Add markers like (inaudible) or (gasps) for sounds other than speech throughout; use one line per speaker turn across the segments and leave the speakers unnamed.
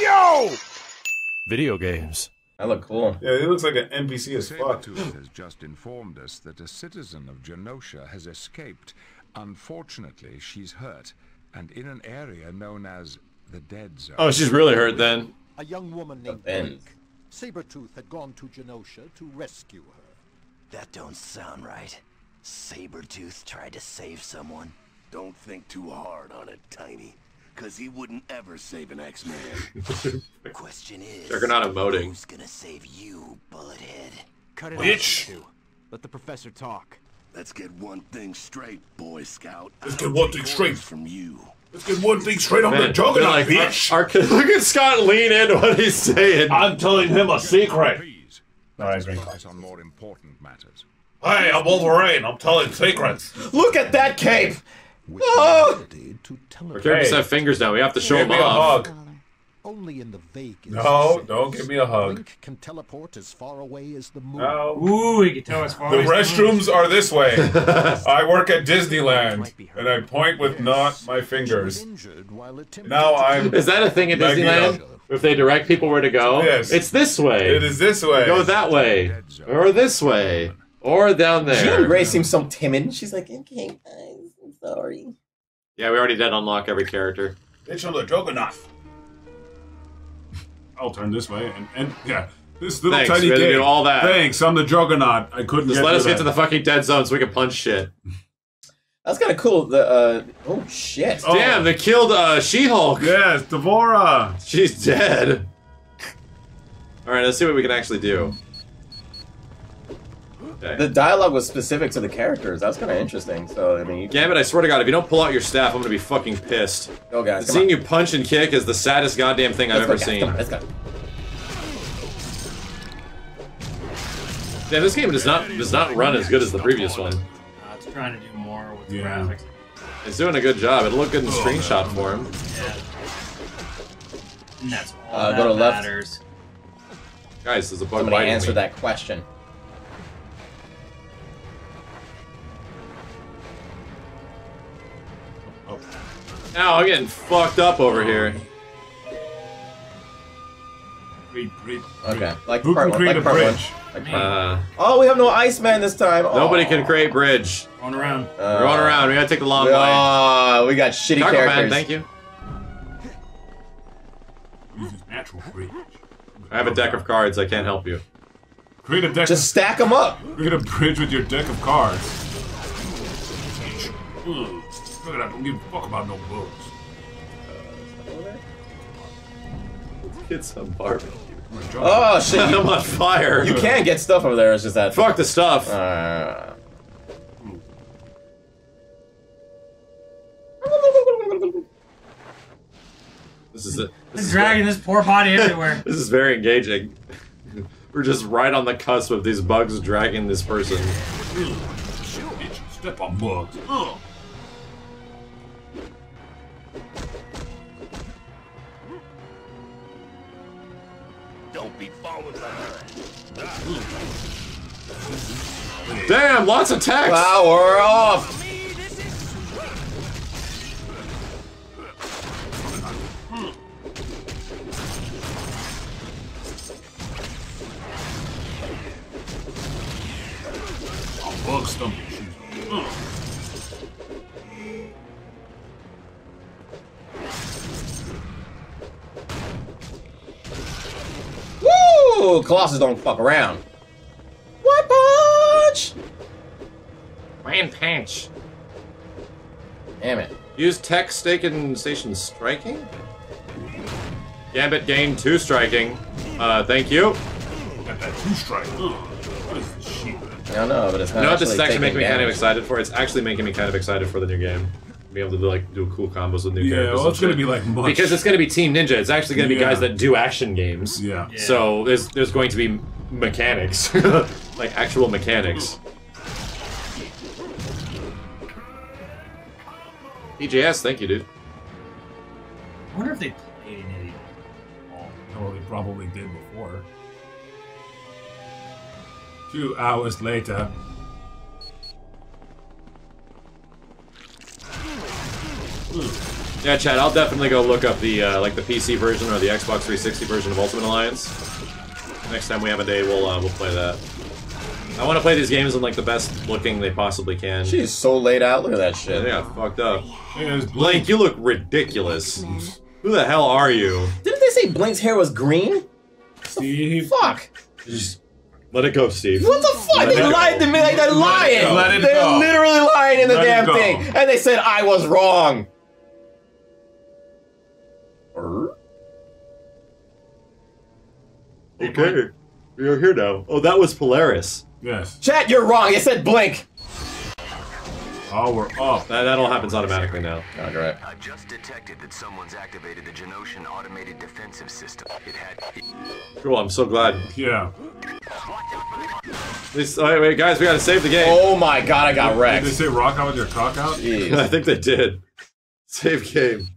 Yo! Video games.
That look cool.
Yeah, he looks like an NPC as fuck.
Sabretooth has just informed us that a citizen of Genosha has escaped. Unfortunately, she's hurt, and in an area known as the Dead Zone.
Oh, she's really hurt then.
A young woman named
bend.
Blake. Sabretooth had gone to Genosha to rescue her.
That don't sound right. Sabretooth tried to save someone.
Don't think too hard on it, Tiny. Cause he wouldn't ever save an X-Man. (laughs)
The question is,
Juggernaut emoting.
who's gonna save you, Bullethead?
Cut it
Bitch.
out. Let the professor talk.
Let's get one thing straight, Boy Scout.
Let's get one thing straight.
from you.
Let's get one thing straight on the juggernaut,
like,
bitch.
Our, our, (laughs) look at Scott lean into what he's saying.
I'm telling him a secret.
Please,
All right, drink
focus on more important matters.
Hey, I'm Wolverine. I'm telling secrets.
Look at that cape!
With
Oh!
ability to
Our
teleport.
characters have fingers now. We have to show
Give
them
me a
off.
hug.
Only in the Vegas.
No, don't give me a hug.
Blink can teleport as far away as the moon.
No.
Ooh, you can tell as far
The
as
restrooms are this way. (laughs) I work at Disneyland, and I point with not my fingers.
injured while attempting
Now
to
I'm.
Is that a thing at
Magneto.
Disneyland? If they direct people where to go?
Yes.
It's this way.
It is this way.
Go that way. Or this way. Or down
Jean
there.
Grey seems so timid. She's like, okay, guys, I'm.
Yeah, we already did unlock every character.
Bitch, I'm the juggernaut. I'll turn this way, and, and yeah, this little
Thanks,
tiny
we had to
gate.
do all that.
Thanks, I'm the juggernaut. I couldn't
Just
get
let us
to
get to the fucking dead zone so we can punch shit.
That's kind of cool. The uh, oh shit.
Oh.
Damn, they killed uh, She-Hulk.
Yes, Devora.
She's dead. All right, let's see what we can actually do. Okay.
The dialogue was specific to the characters. That's kind of interesting. So I mean, you
Gambit, I swear to God, if you don't pull out your staff, I'm gonna be fucking pissed.
go guys.
Seeing
on.
you punch and kick is the saddest goddamn thing I've
Let's
ever
guys.
seen.
Come on, let's go.
Yeah, this game does not does not run as good as the previous one.
Uh, it's trying to do more with the
Yeah.
graphics.
It's doing a good job. It'll look good in the screenshot form.
Yeah. And that's all
Uh,
that
go to left.
Guys, there's a bug
Somebody
biting
answer
me.
that question.
Ow, I'm getting fucked up over here.
Creed, Creed.
Okay, like
Who
part
can
one.
create
Like
a
part one.
bridge?
Like part.
Uh,
Oh, we have no Iceman this time. Oh.
nobody can create bridge.
Going around.
Uh,
We're going around. We gotta take the long way.
Oh, we got shitty
Taco
characters.
Man, thank you.
Uses natural bridge.
I have a deck of cards. I can't help you.
Create a deck.
Just stack them up.
Create a bridge with your deck of cards. Ugh. Look at that. Don't give a fuck about no bugs.
Get some barbecue.
Oh shit! (laughs)
I'm on fire.
you can get stuff over there. It's just that.
Fuck the stuff.
Uh,
This is it. This
It's
is
dragging this poor body (laughs) everywhere.
This is very engaging. We're just right on the cusp of these bugs dragging this person.
Bitch, step on bugs. Ugh.
Damn, lots of text.
Power off.
Shoes.
Woo! Colossus don't fuck around.
Man punch.
Damn it.
Use tech stake in station striking. Gambit gain two striking. Uh, thank you.
Got that two strike. Ugh. What is this shit?
I don't know, but it's
You
not.
know what this is actually making me kind of excited for? It's actually making me kind of excited for the new game. Be able to do, like do cool combos with new
Yeah,
characters.
well, it's gonna be like much.
because it's going to be Team Ninja. It's actually going to be
Yeah.
guys that do action games.
Yeah.
Yeah.
So there's there's going to be mechanics, (laughs) like actual mechanics. EJS, thank you, dude.
I wonder if they played in it.
Oh, they probably did before. Two hours later.
Yeah, Chad, I'll definitely go look up the uh, like the PC version or the Xbox 360 version of Ultimate Alliance. Next time we have a day, we'll uh, we'll play that. I want to play these games in like the best looking they possibly can.
She's so laid out. Look at that shit.
They got fucked up.
There's
Blink, you look ridiculous. Who the hell are you?
Didn't they say Blink's hair was green?
Steve.
Fuck.
Just let it go, Steve.
What the fuck?
Let
they
it go.
lied to me like they're lying.
go. Let it
they're
go.
literally lying in the
Let
damn thing. And they said I was wrong. Er?
Okay, you're here now. Oh, that was Polaris.
Yes.
Chat, you're wrong. It said Blink.
Oh, we're up.
That, that all happens automatically now.
Oh, great.
I've just detected that someone's activated the Genoshan automated defensive system. It had.
Cool. I'm so glad.
Yeah.
This, wait, wait, guys, we gotta save the game.
Oh my god, I got wrecked.
Did they say rock out with your cock out? (laughs)
I think they did. Save game.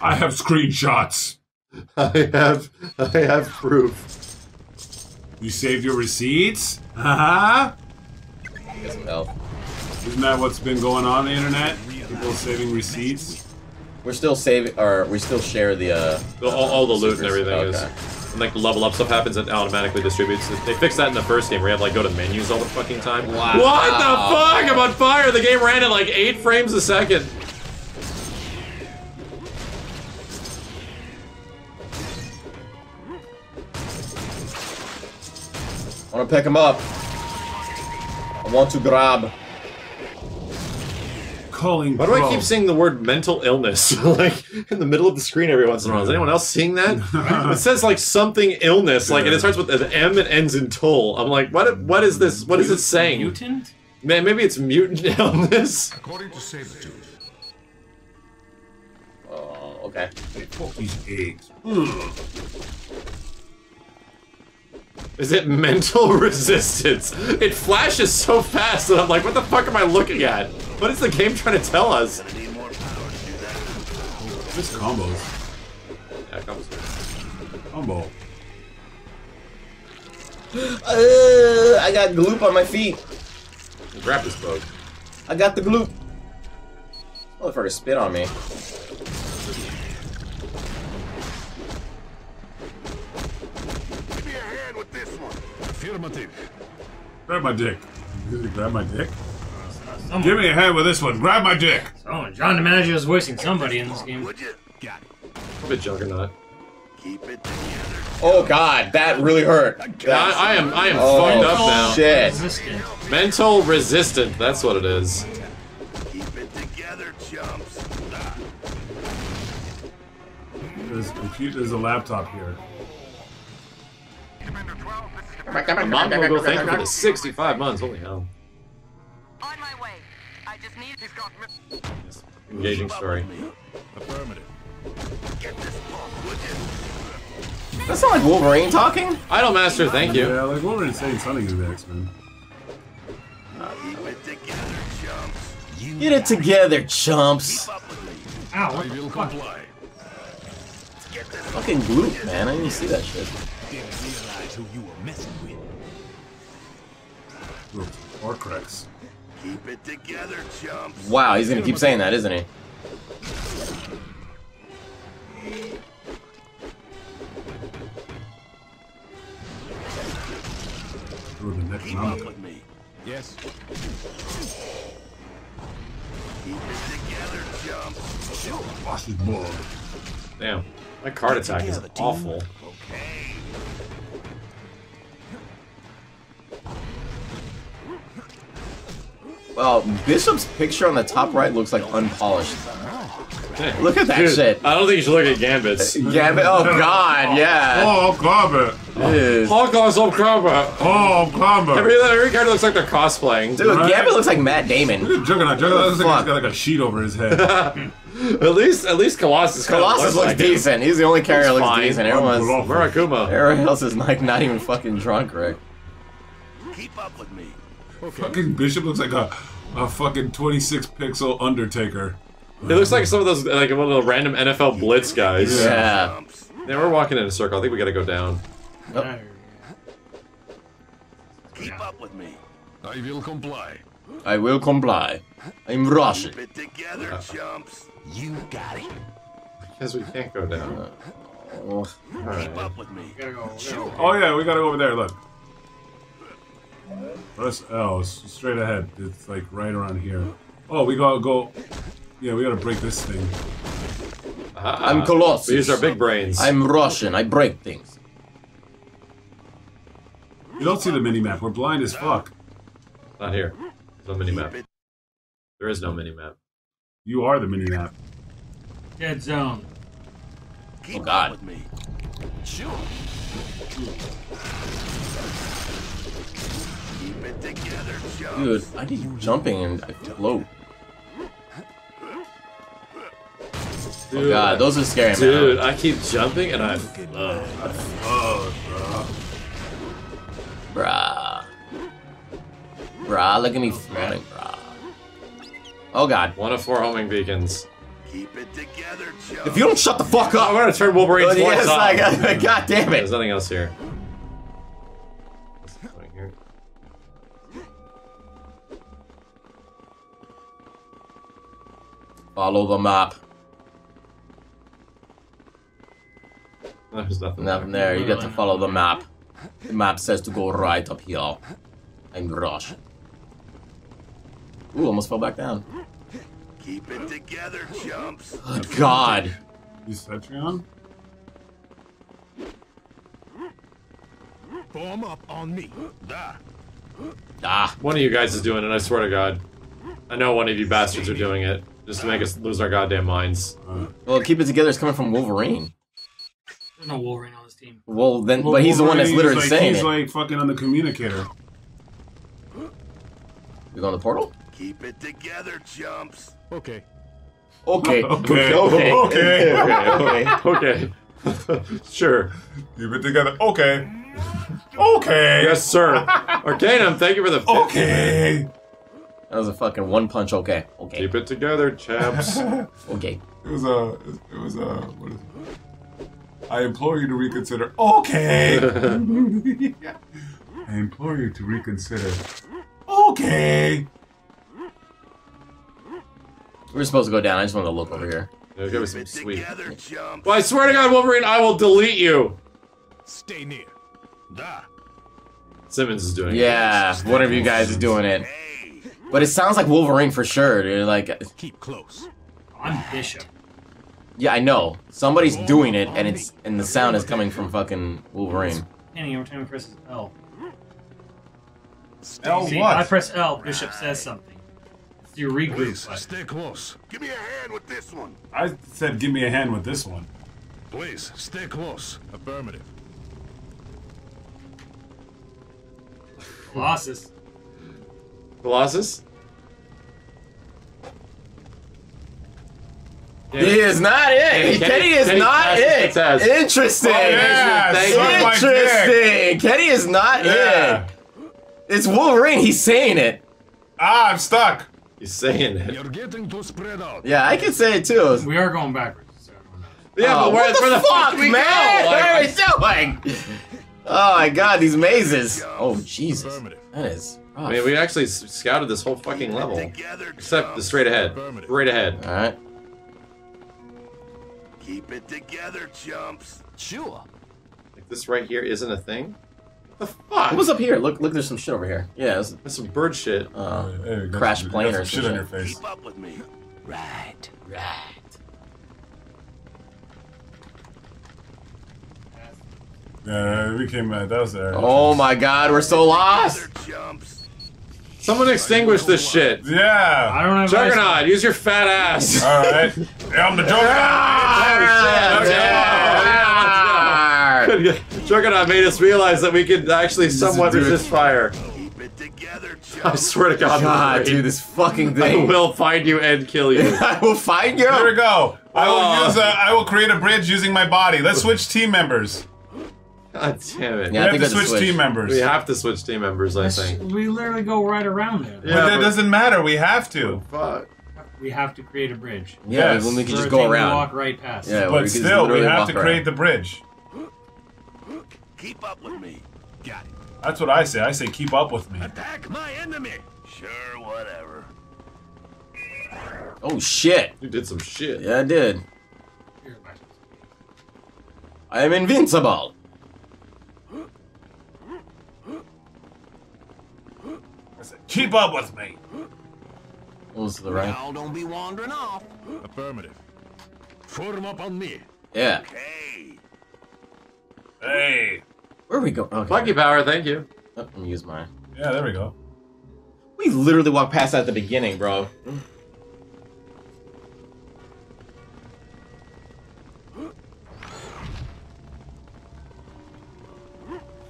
I have screenshots. (laughs)
I have, I have proof.
You saved your receipts? Haha.
Get some health.
Isn't that what's been going on the internet? People saving receipts.
We're still saving, or we still share the. uh...
The- All, all the loot and
secrets.
everything
Okay.
is. And like the level up stuff happens, it automatically distributes. They fixed that in the first game where you have to like go to menus all the fucking time.
Wow.
What the fuck? I'm on fire! The game ran at like eight frames a second.
Pick him up. I want to grab.
Calling.
Why do I keep seeing the word mental illness (laughs) like in the middle of the screen every once in a while? Is anyone else seeing that? (laughs) it says like something illness, like and it starts with an M and ends in toll. I'm like, what? What is this? What is it saying?
Mutant?
Man, maybe it's mutant (laughs) illness.
According to Sabretooth,
Oh, uh, okay.
Fuck these eggs.
Is it mental (laughs) resistance? It flashes so fast that I'm like, what the fuck am I looking at? What is the game trying to tell us?
Need more power to do that.
This combos.
Yeah, comes.
Combo. (gasps)
Uh, I got gloop on my feet.
Grab this boat.
I got the gloop. Motherfucker spit on me
Grab my dick. Grab my dick?
Someone,
Give me a hand with this one. Grab my dick.
someone. John DiMaggio is voicing somebody in this game.
Would you?
Got it.
I'm a juggernaut.
Keep it together.
Oh god, that really hurt.
I, I am I am
Oh,
fucked up now.
shit.
Resistant.
Mental resistant. That's what it is.
Keep it together, chumps.
There's a computer. There's a laptop here.
My mom will go thank you for the 65 months. Holy hell.
On my way. I just need. He's got.
Engaging story.
Affirmative.
Get this pump, would you?
That sound like Wolverine talking?
Idolmaster, thank you.
Yeah, like Wolverine saying something in the X-Men.
Keep it together, chumps.
Get it together, chumps.
Keep up with me.
Ow,
I
what the
will
fuck?
comply.
Get this
Fucking gloop, man. I didn't see that shit.
Didn't realize who you were messing with.
Horcrux.
Keep it together, chumps.
Wow, he's gonna keep saying that, isn't he?
Keep up with me.
Yes.
Keep it together, chumps.
Wash his blood.
Damn. My card attack is awful.
Okay.
Well, Bishop's picture on the top right looks like unpolished. Look at that
Dude,
shit.
I don't think you should look at Gambit's.
Uh, Gambit. Oh god, yeah.
Oh, oh Gambit.
Dude,
Holocaust of Combat.
Oh, Gambit.
Every, every character looks like they're cosplaying.
Dude Gambit looks like Matt Damon.
Look at Juggernaut. Juggernaut looks like he's got like a sheet over his head. (laughs)
At least, at least Colossus.
Colossus looks
like him.
decent. He's the only character that looks
fine.
decent. Everyone's
Murakuma.
everyone else is like not even fucking drunk, Rick.
Keep up with me.
Fucking Bishop looks like a, a fucking 26 pixel Undertaker.
It looks like some of those, like one of the random NFL Blitz guys.
Yeah.
Yeah.
Yeah, we're walking in a circle. I think we gotta go down.
Keep up with me.
I will comply.
I will comply. I'm Russian.
Keep it together, uh, chumps.
You got it.
Because we can't go down.
Uh, oh,
Alright.
Keep up with me.
Gotta go. Gotta go.
Oh yeah, we gotta go over there. Look. Press L. s- Straight ahead. It's like right around here. Oh, we gotta go. Yeah, we gotta break this thing.
Ah,
I'm Colossus.
These are big brains.
I'm Russian. I break things.
You don't see the mini map. We're blind as fuck.
Not here. No mini map. There is no mini map.
You are the mini map.
Dead zone.
Keep
Oh, God.
with me.
Sure.
Keep it together, chumps.
Dude, I keep jumping and I float. Oh god, those are scary, man.
Dude,
man.
I keep jumping and I float.
Bruh. Bruh, look at me floating, bruh. Oh god.
One of four homing beacons.
Keep it together, chumps.
If you don't shut the fuck up, I'm
gonna turn Wolverine's
Yes,
voice off.
like, (laughs) god damn it.
There's nothing else here.
Follow the map.
There's nothing.
Nothing there, you get to follow the map. The map says to go right up here. I'm Russian. Ooh, almost fell back down.
Keep it together, chumps.
Oh, god.
You Cetrion?
Form up on me.
Da.
Ah.
One of you guys is doing it, I swear to God. I know one of you bastards are doing it. Just to make us lose our goddamn minds.
Well, keep it together is coming from Wolverine.
There's no Wolverine on this team.
Well, then, but he's the one that's
Wolverine is
literally
like,
saying
He's
it.
like fucking on the communicator.
We go on the portal?
Keep it together, chumps.
Okay.
Okay. (laughs)
Okay.
Okay.
Okay.
okay.
Okay. (laughs) sure.
Keep it together. Okay. Okay.
Yes, sir. Arcanum, thank you for the 50.
Okay.
That was a fucking one punch. Okay. Okay.
Keep it together, chaps. (laughs)
Okay.
It was a. It was a. What is it? I implore you to reconsider. Okay. (laughs) I implore you to reconsider. Okay.
We were supposed to go down. I just wanted to look over here.
Yeah, give us some sweet.
together, chumps.
Well, I swear to God, Wolverine, I will delete you.
Stay near.
Da.
Simmons is doing it.
Yeah, one of you guys is doing it.
Hey.
But it sounds like Wolverine for sure, dude. Like,
Keep close.
I'm Bishop.
yeah, I know. Somebody's doing it, and it's and the sound is coming from fucking Wolverine.
Kenny, every time he presses L.
L
See,
what?
I press L, Bishop says something. It's your regroup.
Please,
button.
stay close.
Give me a hand with this one.
I said, give me a hand with this one.
Please, stay close. Affirmative.
Colossus.
Colossus?
He is not it.
Kenny-
Kenny, is
Kenny
not
passes
it.
the.
Interesting.
Oh, yeah,
Thank
suck
you.
my dick.
Interesting. Kenny is not
Yeah.
it. It's Wolverine. He's saying it.
Ah, I'm stuck.
He's saying it.
You're getting to spread out.
Yeah, I can say it too.
We are going backwards. so.
Yeah,
Oh,
but where,
the
where the
fuck,
fuck do we
man?
go?
what are we doing? Oh my god, these mazes. Oh Jesus, that is. Rough.
I mean, we actually scouted this whole fucking level.
Together,
Except the straight ahead.
Affirmative.
Straight ahead.
All right.
Keep it together, chumps.
Sure.
Like this right here isn't a thing? What the fuck?
What was up here? Look, look. There's some shit over here. Yeah. there's,
That's some bird shit.
uh,
Hey,
Crash
some-
plane or
some shit
some
on your face.
Keep up with me.
Right.
right.
Yeah, we came. Uh, that was there.
Oh my god, we're so lost.
Together, chumps.
Someone extinguish this shit.
Yeah.
I don't have
Juggernaut, use your fat ass.
All right. Yeah, I'm the Joker.
Ah!
Juggernaut made us realize that we could actually somewhat resist fire.
Keep it together,
I swear to God,
God, dude, this fucking thing.
I will find you and kill you. (laughs)
I will find you.
Here we go. I will
Oh.
use. A, I will create a bridge using my body. Let's switch team members.
God damn it.
Yeah,
we
I
have
think
to
that's a
switch,
switch.
team members.
We have to switch team members, I think.
We literally go right around there.
but
Yeah,
that
but-
doesn't matter. We have to.
Oh, fuck.
We have to create a bridge.
Yeah,
Yes.
when we can just go
thing to
around.
Walk right past.
Yeah, we
But
can just
still, we
literally
have
walk
to create
around.
the bridge.
Keep up with me.
Got it.
That's what I say. I say keep up with me.
Attack my enemy.
Sure, whatever.
Oh shit!
You did some shit.
Yeah, I did. I am invincible.
Keep up with me.
Goes to the right.
Now don't be wandering off.
Affirmative. Form up on me.
Yeah.
Hey,
Hey.
Where we go? Okay.
Lucky power, thank you.
Oh, let me use mine.
Yeah, there we go.
We literally walked past that at the beginning, bro.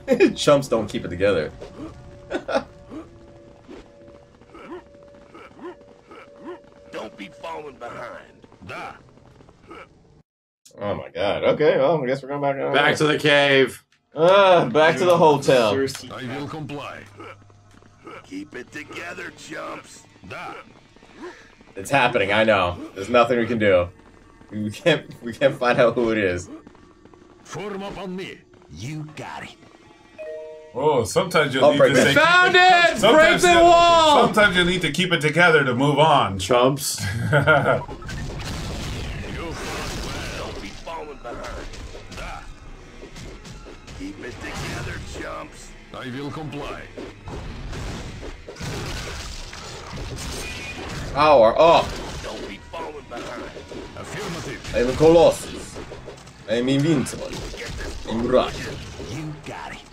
(laughs) Chumps don't keep it together. (laughs)
falling behind.
Da.
Oh my god. Okay, well, I guess we're going back. uh,
Back to the cave.
uh, back to the hotel.
I will comply.
Keep it together, chumps.
Da.
It's happening. I know. There's nothing we can do. We can't. We can't find out who it is.
Form up on me.
You got it.
Oh, sometimes you'll
I'll
need
break
to
it.
say.
Found it!
Sometimes,
Break the wall!
Sometimes you need to keep it together to move on.
Chumps.
Don't be falling behind. Keep it together, chumps.
I will comply.
Power up.
Don't be falling behind.
Affirmative.
I am a Colossus. I am invincible. I'm right.
You got it.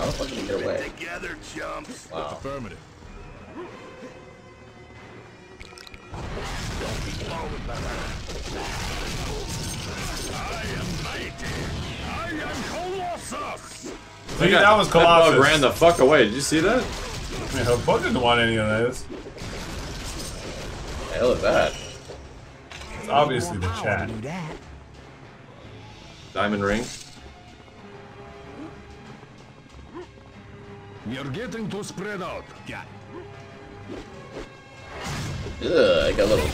How the fuck did you get away?
Together, chumps.
Wow.
Affirmative.
Don't be falling behind.
See, that was
That bug ran the fuck away. Did you see that?
Yeah, the bug didn't want any of this.
The hell is that?
It's obviously the chat.
Diamond ring.
You're getting too spread out. Got
Ugh, I got little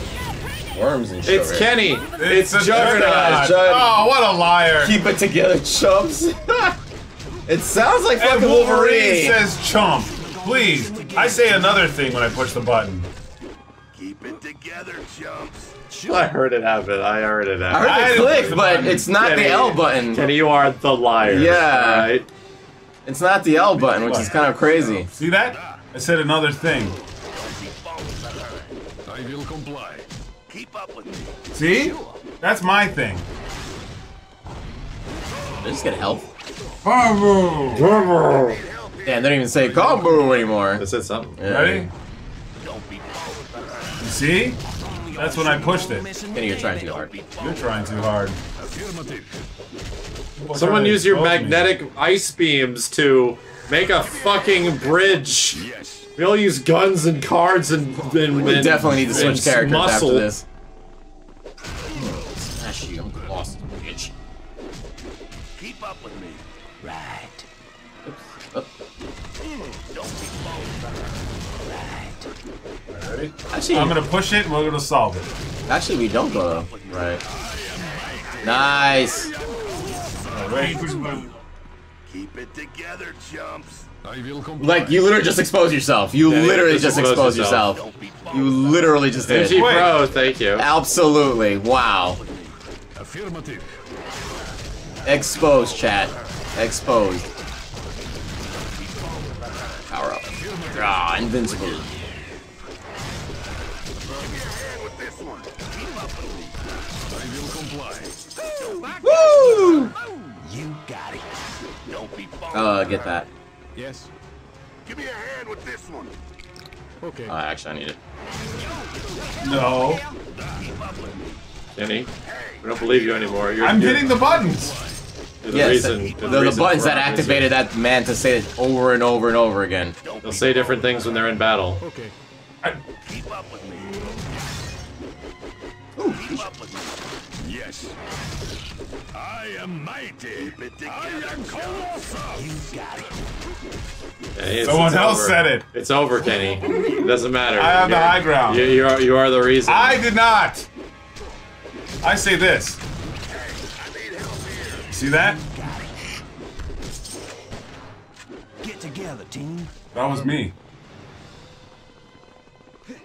worms and shit.
It's
right?
Kenny. It's,
a
Juggernaut.
Juggernaut.
Oh, what a liar!
Keep it together, chumps. (laughs) it sounds like
And Wolverine
Wolverine.
says chump. Please, I say another thing when I push the button.
Keep it together, chumps.
I heard it happen. I heard it
I
happen.
heard
I
it
didn't
click, but it's not
Kenny.
the L button.
Kenny, you are the liar.
Yeah.
Right?
It's not the L button, which is kind of crazy.
See that? I said another thing.
Don't be falling behind.
I will comply.
Keep up with me.
See? That's my thing.
They just get health. Damn, they don't even say combo anymore.
They said something.
Yeah.
Ready?
Don't be falling behind.
You see? That's when I pushed it.
Kenny, you're trying too hard.
You're trying too hard.
Affirmative.
Someone use your
Expose me.
magnetic ice beams to make a fucking bridge.
Yes.
We all use guns and cards and, and
We
and-
definitely need to switch characters
muscle.
after this. Smash you, I'm lost, bitch.
Keep up with me.
Right.
Don't be falling
Actually,
I'm gonna push it and we're gonna solve it.
actually, we don't go though. Right. Nice.
Alright.
Keep it together, chumps.
I will comply.
Like you literally just exposed yourself. You
Yeah, you
literally
just
just
exposed
exposed
yourself.
yourself. You literally just did.
MG
Wait.
Pro, thank you.
Absolutely. Wow.
Affirmative.
Exposed, chat. Exposed. Power up. Ah, invincible.
with this one. Keep up with me.
I will comply.
Woo!
You got it.
Don't be falling
Uh, get that.
Yes.
Give me a hand with this one.
Okay.
Uh, actually, I need it.
No.
Kenny, we don't believe you anymore. You're,
I'm
you're,
hitting the buttons.
you're the
Yes,
reason.
the, the, the
reason
buttons that activated
misery.
that man to say it over and over and over again.
They'll say different things when they're in battle.
Okay.
Keep up with me. Keep up with me.
Yes. I am mighty.
Keep
I am
chumps.
colossal.
You got it.
Kenny, it's,
Someone
it's
else
over.
said it.
It's over, Kenny. It doesn't matter.
I have the
You're-
high ground.
You, you, are, you are the reason.
I did not. I say this. See that?
Get together. together, team.
That was me.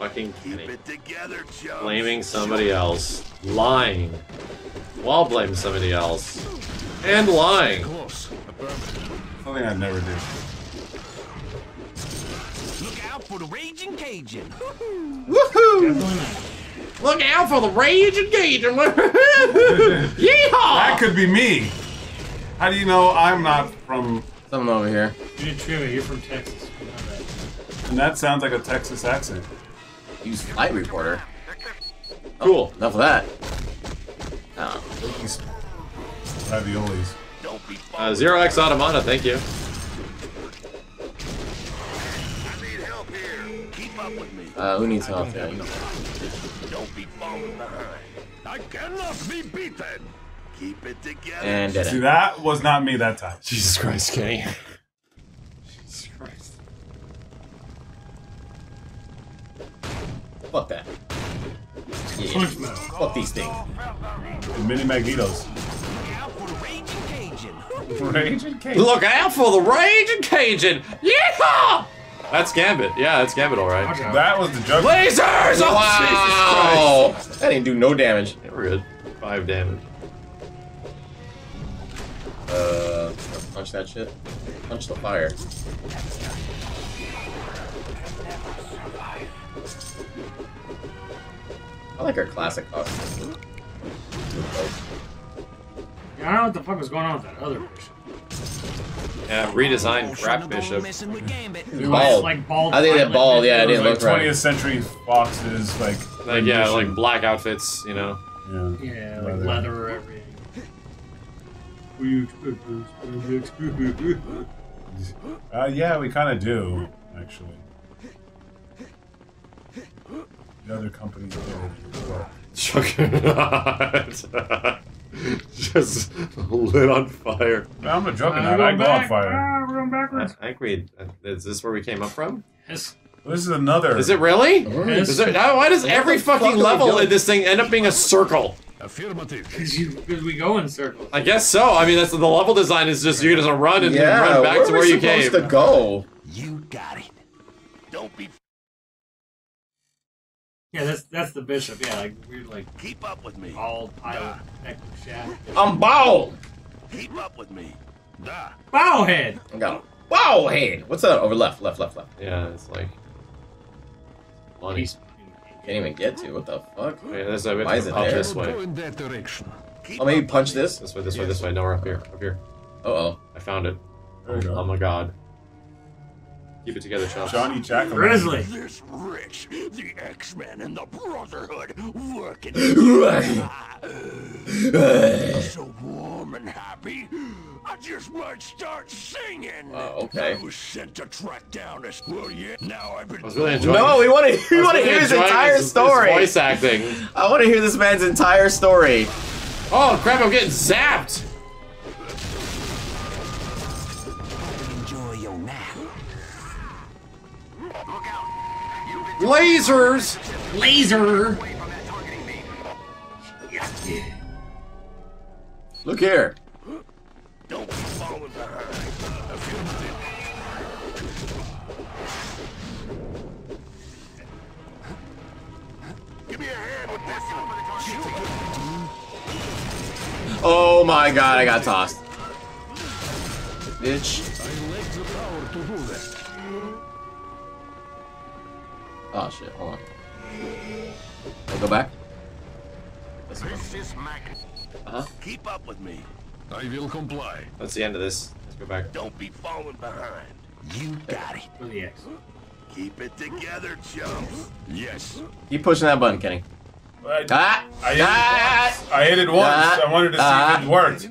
Fucking
Keep
Kenny.
it together, chumps.
Blaming somebody else. Lying. While blaming somebody else. And lying.
Close. Affirmative.
Something I never do.
Look out for the raging Cajun.
Woohoo!
Definitely not.
Look out for the rage engagement! (laughs) Yeehaw!
That could be me. How do you know I'm not from?
Something over here.
You did trivia. You're from Texas. We know that.
And that sounds like a Texas accent.
Use flight recorder.
Cool.
Enough of that. Oh.
These raviolis.
Don't
Uh, Zero X Automata, thank you.
I need help here. Keep up with me.
Uh, who needs help? Yeah, you know.
Don't be falling behind.
I cannot be beaten.
Keep it together.
And
See, that was not me that time.
Jesus Christ, Kenny.
Fuck that. Yeah.
Punch metal.
Fuck these things.
The mini Magnetos.
Look out for the raging Cajun.
Raging
Look out for the Raging Cajun! Yeehaw! That's Gambit. Yeah, that's Gambit, alright.
Watch.
That was the judge.
Lasers! Oh,
Wow! That didn't do no damage.
Jesus Christ. We're good. Five damage.
Uh, punch that shit. Punch the fire. I like our classic costume.
Yeah, I don't know what the fuck was going on with that other bishop.
Yeah, redesigned crap bishop.
Messing with Gambit.
He
Bald.
Like, like bald.
I think that
pilot
bald, yeah,
bishop.
it didn't
like
look right.
20th century Fox's like.
Like, yeah, like black outfits, you know.
Yeah.
Yeah, like
Leather.
leather or everything. What do you expect, Bruce? What do you expect?
Uh, yeah, we kind of do actually. The other companies did it as well.
Juggernaut. (laughs) Just lit on fire.
No, I'm a
Uh,
juggernaut.
we're
I
going
go on fire.
Ah, we're going
I,
backwards.
I agree. Is this where we came up from?
Yes.
This is another.
Is it really?
Yes.
Is it, why does every
the fuck
fucking
are we
level
doing?
in this thing end up being a circle?
Affirmative.
Because you- 'cause we go in circles.
I guess so. I mean, that's the level design is just you just run and then
Yeah,
run back
where
to where you came.
supposed to go?
You got
Yeah, that's that's the bishop. Yeah, like weird, like
Keep up with me.
bald pilot neck shaft.
I'm bald.
Keep up with me.
Da.
Bow head.
I got a wow head. What's that? Over left, left, left, left.
Yeah, it's like money.
He's-
Can't even get to. What the fuck?
Yeah, this way. we have
Why
to
is it there?
this way.
in that direction.
Keep
Oh, maybe punch this.
This way. This way. This way. No, we're up here. Up here.
Uh oh.
I found it.
There we go.
Oh my god. Keep it together, Chump.
Johnny Jack.
Grizzly.
This rich, the X-Men and the Brotherhood working. (laughs) so warm and happy. I just might start singing.
Oh, okay.
I was sent to track down this. Well, yeah. Now I've been.
I was really enjoying.
No, we want to. We
I was
want to
really
hear his entire
his- his
story.
voice acting.
I want to hear this man's entire story.
Oh crap! I'm getting zapped. Lasers.
Laser.
Look here.
Don't be falling behind. Give me a hand with this.
Oh my god, I got tossed. Bitch. Oh shit, hold on. I'll go back. This
is Mac.
Uh-huh.
Keep up with me.
I will comply.
That's the end of this. Let's go back.
Don't be falling behind.
You got it.
For the X.
Keep it together, chumps.
Yes.
Keep pushing that button, Kenny.
I,
Ah!
I hit it
Ah!
once. I hit it once.
Ah!
I wanted to see
Ah!
if it worked.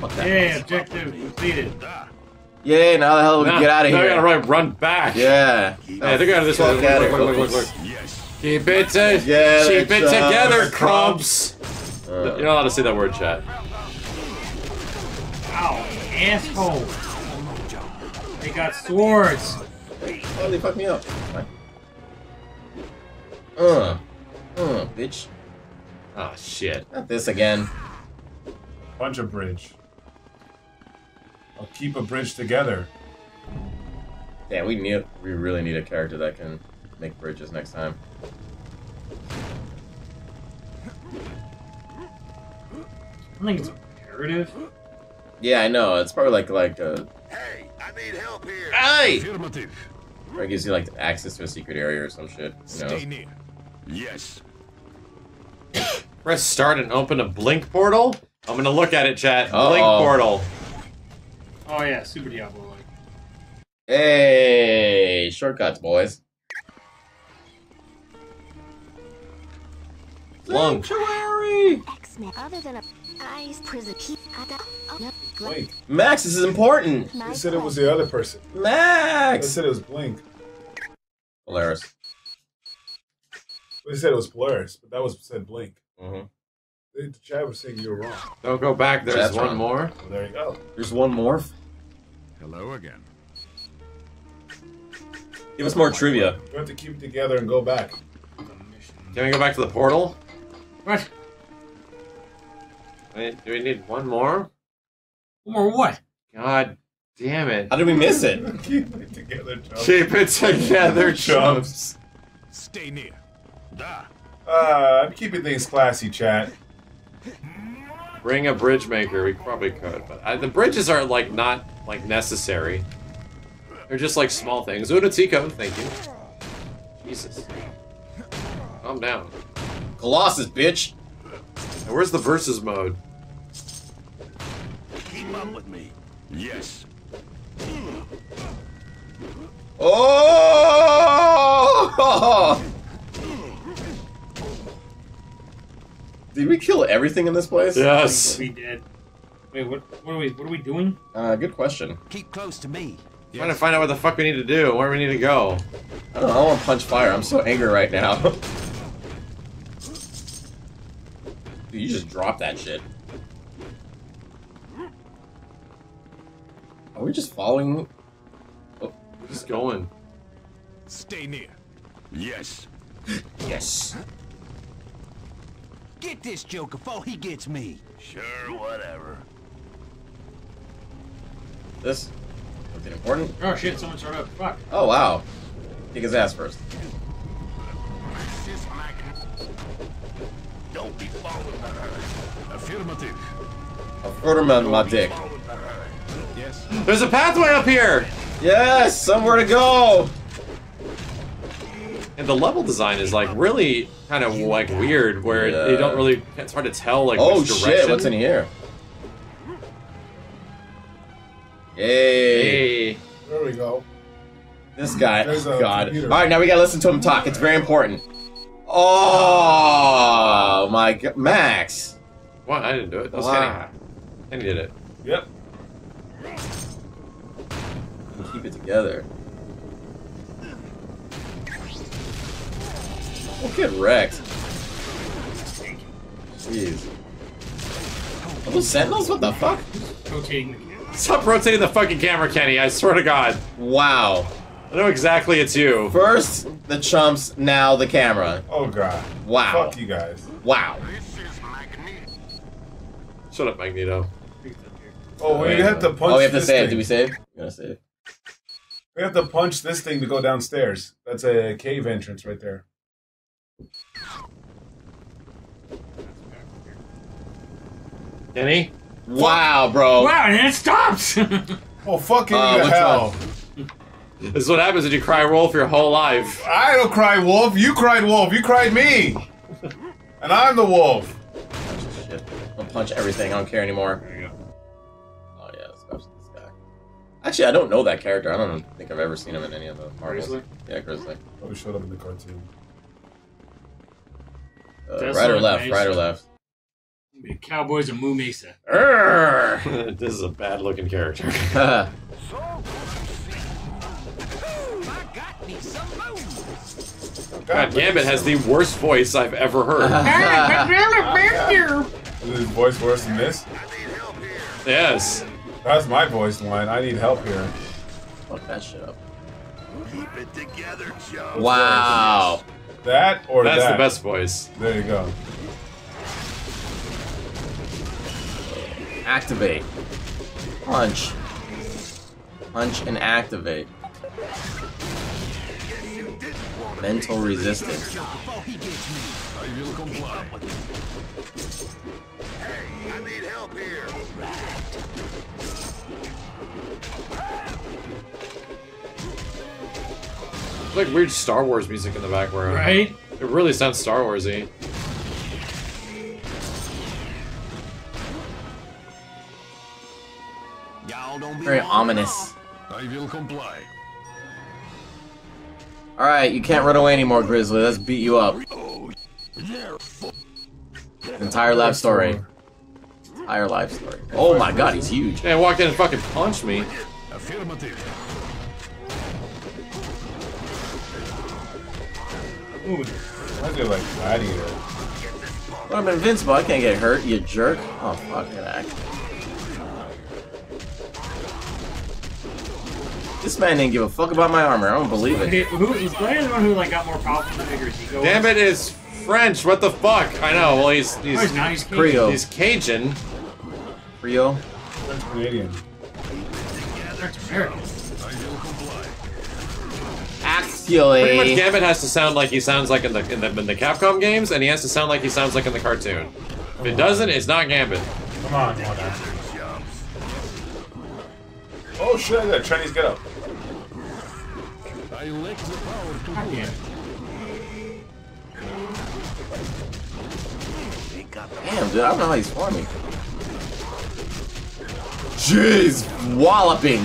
Fuck that.
Yeah, objective completed.
Yay, now the hell we
Now-
can get out of
now we
here.
gotta run, run back.
Yeah.
Yeah, they're going this way.
Fuck
Look, look, look, look, look, look.
Yes.
Keep it, to,
Yeah,
keep it together, crumps.
Uh,
You're not allowed to say that word, chat.
Ow, asshole. They got swords.
Oh, they fucked me up. Fine. Uh. Uh, bitch.
Oh shit.
Not this again.
Punch a bridge. I'll keep a bridge together.
Yeah, we need we really need a character that can make bridges next time.
I think it's imperative.
Yeah, I know. It's probably like like uh,
Hey, I need help here.
hey,
Affirmative.
or it gives you like access to a secret area or some shit. You know?
Stay near. Yes.
Press start and open a blink portal. I'm gonna look at it, chat. Blink
Uh-oh.
portal.
Oh yeah, Super Diablo like.
Hey, shortcuts, boys.
Lung.
X-Men, other than a ice prison keep at the no,
Blink.
Max, this is important.
They said it was the other person. They
Max.
said it was Blink.
Polaris.
They said it was Polaris, but that was said Blink.
hmm
The chat was saying you were wrong.
Don't go back. There's
That's
one
wrong.
more.
Well, there you go.
There's one more.
Hello again.
Give us more trivia.
We have to keep it together and go back.
Can we go back to the portal?
What?
Wait, do we need one more?
Or what?
God damn it.
How did we miss it? (laughs)
keep it together, Chumps.
Keep it together, (laughs) chumps.
Stay near. Da.
Uh, I'm keeping things classy, chat.
Bring a bridge maker. We probably could, but I, the bridges are like not like necessary. They're just like small things. Unatico, thank you. Jesus. Calm down.
Colossus, bitch.
Now, where's the versus mode?
Keep up with me.
Yes.
Oh! (laughs) Did we kill everything in this place?
Yes.
We did. Wait, what? What are we? What are we doing?
Uh, good question.
Keep close to me.
Trying to find out what the fuck we need to do. Where we need to go.
I don't know. I want to punch fire. I'm so angry right now. (laughs) Dude, you just dropped that shit. Are we just following?
Oh, Just going.
Stay near. Yes. (laughs)
Yes.
Get this joker before he gets me.
Sure, whatever.
This. Something important?
Oh shit! Someone showed up. Fuck.
Oh wow. Kick his ass first.
Don't be falling behind.
Affirmative.
A Furterman my dick.
Yes.
There's a pathway up here!
Yes, somewhere to go.
And the level design is like really kind of like weird, where
Yeah.
you don't really. It's hard to tell like
Oh
which
shit! What's in here? Yay!
Hey.
There we go.
This guy. Oh
a
God!
computer.
All right, now we gotta listen to him talk. It's very important. Oh my God, Max!
What? I didn't do it. That was
Wow.
Kenny. Kenny did it.
Yep.
Keep it together. Oh, Don't get wrecked. Jeez. Are those sentinels? What the fuck?
Rotating.
Stop rotating the fucking camera, Kenny. I swear to God.
Wow.
I know exactly it's you.
First the chumps, now the camera.
Oh god.
Wow.
Fuck you guys.
Wow.
Shut up, Magneto.
Oh, we have to punch.
Oh, we have to save.
Thing.
Do we save? We gotta save.
We have to punch this thing to go downstairs. That's a cave entrance right there.
Kenny?
Wow, bro.
Wow, and then it stops. (laughs)
Oh fucking
Uh,
the
which
hell!
This is what happens when you cry wolf your whole life.
I don't cry wolf. You cried wolf. You cried me. and I'm the wolf.
Shit. I'll punch everything. I don't care anymore.
There you go.
Oh yeah, let's go to this guy. Actually, I don't know that character. I don't think I've ever seen him in any of the Marvels.
Grizzly?
Yeah, Grizzly.
Probably showed up in the cartoon.
Uh, right or left?
nice.
Right or left?
The Cowboys of Moo Mesa.
This is a bad looking character. (laughs) God Gambit has the worst voice I've ever heard. (laughs)
Is his voice worse than this?
yes.
That's my voice line. I need help here.
Fuck that shit up.
Keep it together, Joe.
Wow.
That or
That's
that?
the best voice.
There you go.
Activate. Punch. Punch and activate. Mental resistance.
I.
I need help here.
It's like weird Star Wars music in the background.
Right?
It really sounds Star Warsy.
Very ominous.
I will comply.
Alright, you can't run away anymore, Grizzly. Let's beat you up. Entire life story. Entire life story. Oh my god, he's huge.
Yeah, walked in and fucking punched me.
Affirmative.
Ooh, I do like gladiator.
Well, I'm invincible. I can't get hurt, you jerk. Oh, fuck that. This man didn't give a fuck about my armor. I don't believe
Okay,
it.
who is Gladiator the one who like got more powerful the bigger his ego?
Damn it's French. What the fuck? I know. Well, he's
Oh,
he's
he's not. He's Cajun.
Creole.
he's Cajun.
Rio?
That's Canadian. That's American.
I will.
Pretty much
Actually.
Gambit has to sound like he sounds like in the, in the in the Capcom games, and he has to sound like he sounds like in the cartoon. If it doesn't, it's not Gambit.
Come on, come on. Oh shit! I got a Chinese get up.
I lack the power to
God
do
damn
that.
it.
Ain't got the
Damn, dude, I don't know how he's farming. Jeez, walloping.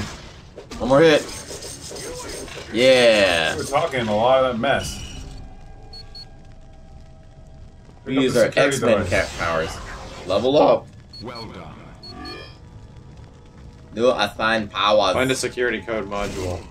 One more hit. Yeah.
We're talking a lot of that mess.
We use our X-Men cat powers. Level up.
Well done.
Do assign powers.
Find a security code module.